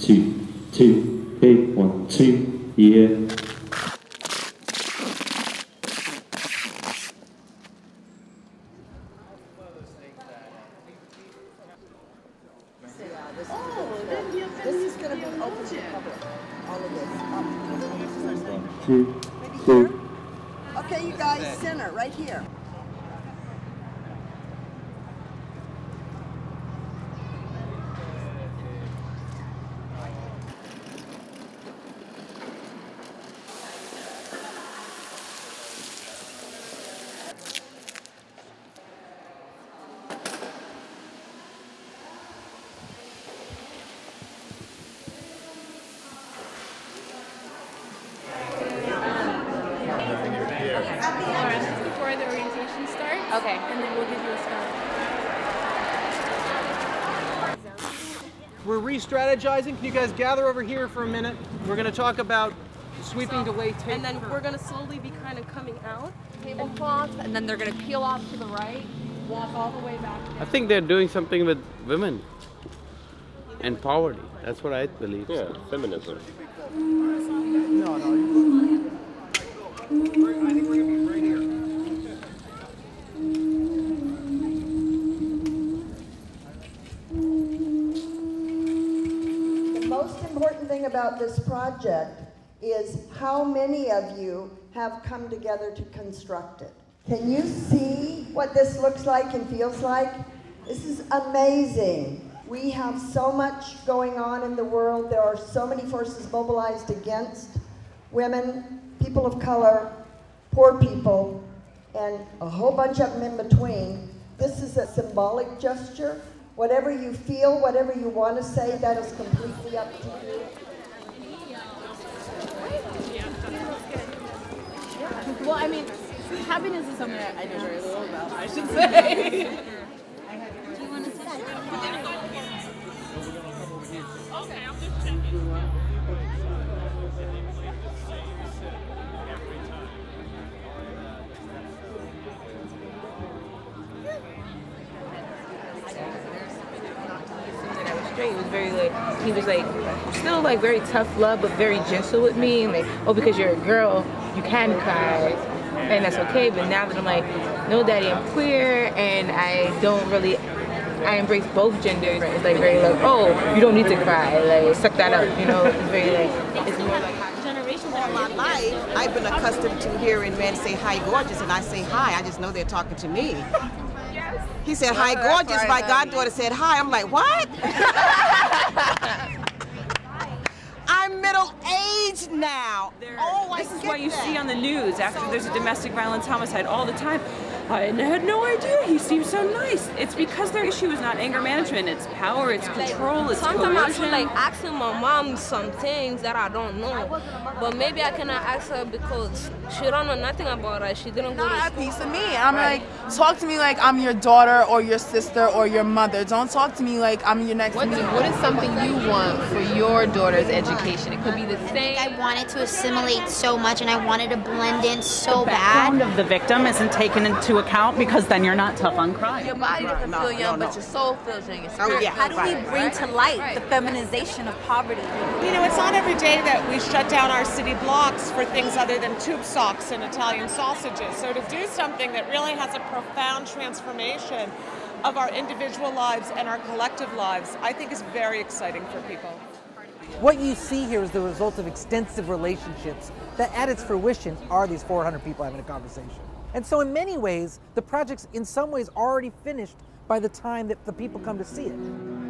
two, two, hey, one, two, yeah. This is gonna be open to all of this. Two, two. Okay, you guys, center, right here. Before the orientation starts. Okay. And then we'll give you a scarf. We're re-strategizing. Can you guys gather over here for a minute? We're going to talk about sweeping delay tape. And then we're gonna slowly be kind of coming out, tablecloth, and then they're gonna peel off to the right, walk all the way back. I think they're doing something with women and poverty. That's what I believe. Yeah, feminism. No, no. Most important thing about this project is how many of you have come together to construct it. Can you see what this looks like and feels like? This is amazing. We have so much going on in the world. There are so many forces mobilized against women, people of color, poor people, and a whole bunch of them in between. This is a symbolic gesture. Whatever you feel, whatever you want to say, that is completely up to you. Well, I mean, happiness is something that I know very little about. I should say. that was straight. It was very like he was like still like very tough love, but very gentle with me. And like, oh, because you're a girl, you can cry, and that's okay. But now that I'm like, no, daddy, I'm queer, and I don't really. I embrace both genders. It's like very like, oh, you don't need to cry. Like, suck that up. You know, it's very like, it's more like. My life, I've been accustomed to hearing men say hi gorgeous, and I say hi. I just know they're talking to me. He said hi gorgeous. My goddaughter said hi. I'm like, what? I'm middle aged now. Oh, I This is get what you that. see on the news after there's a domestic violence homicide all the time. I had no idea. He seems so nice. It's because their issue is not anger management. It's power. It's control. It's Sometimes I feel coercion. like asking my mom some things that I don't know, but maybe I cannot ask her because she don't know nothing about it. She didn't go to not a piece of me. I'm like, talk to me like I'm your daughter or your sister or your mother. Don't talk to me like I'm your next What, door. what is something you want for your daughter's education? It could be the same. I wanted to assimilate so much and I wanted to blend in so bad. The background of the victim isn't taken into account because then you're not tough on crime. Your body doesn't No, feel no, young, no. but your soul feels young. Your Oh, yeah. How do we bring to light the feminization of poverty. You know, it's not every day that we shut down our city blocks for things other than tube socks and Italian sausages. So to do something that really has a profound transformation of our individual lives and our collective lives, I think is very exciting for people. What you see here is the result of extensive relationships that, at its fruition, are these 400 people having a conversation. And so, in many ways, the project's in some ways already finished by the time that the people come to see it.